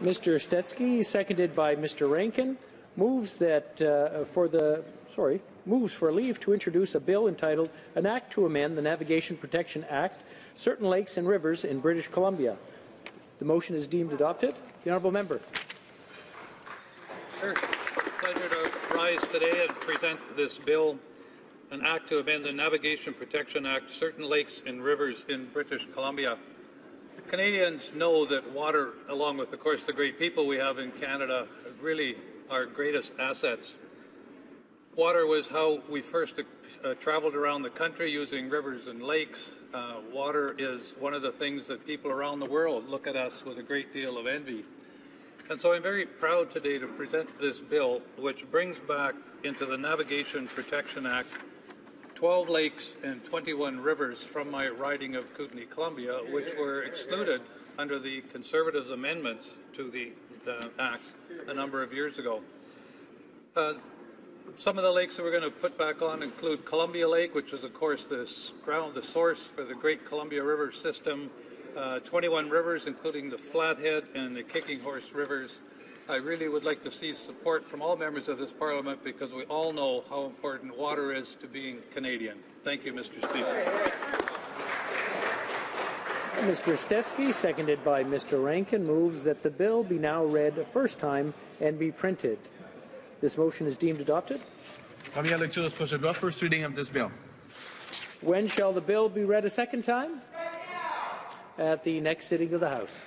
Mr. Stetski, seconded by Mr. Rankin, moves that uh, for the sorry moves for leave to introduce a bill entitled "An Act to Amend the Navigation Protection Act, Certain Lakes and Rivers in British Columbia." The motion is deemed adopted. The honourable member. Sure. Pleasure to rise today and present this bill, an act to amend the Navigation Protection Act, certain lakes and rivers in British Columbia. Canadians know that water, along with, of course, the great people we have in Canada, really our greatest assets. Water was how we first uh, traveled around the country using rivers and lakes. Uh, water is one of the things that people around the world look at us with a great deal of envy. And so I'm very proud today to present this bill, which brings back into the Navigation Protection Act 12 lakes and 21 rivers from my riding of Kootenay, Columbia, which were excluded under the Conservatives' amendments to the, the Act a number of years ago. Uh, some of the lakes that we're going to put back on include Columbia Lake, which is, of course, the ground, the source for the Great Columbia River system. Uh, 21 rivers, including the Flathead and the Kicking Horse rivers, I really would like to see support from all members of this Parliament because we all know how important water is to being Canadian. Thank you, Mr. Speaker. Mr. Stetski, seconded by Mr. Rankin, moves that the bill be now read a first time and be printed. This motion is deemed adopted. Première lecture de ce projet de loi, first reading of this bill. When shall the bill be read a second time? At the next sitting of the House.